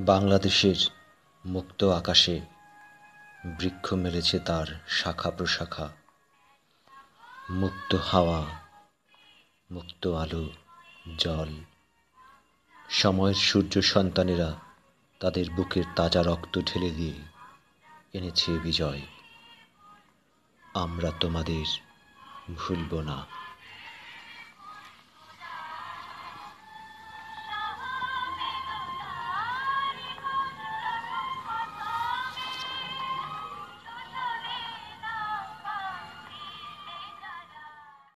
বাংলাদেশের মুক্ত আকাশে বৃক্ষ মেলেছে তার শাখা প্রশাখা। মুক্ত হাওয়া, মুক্ত আলো, জল। সময়ের সূর্য সন্তানেরা তাদের বুকের তাজা রক্ত ঢেলে দিয়ে এনেছে বিজয়। আমরা তোমাদের ভুলব না।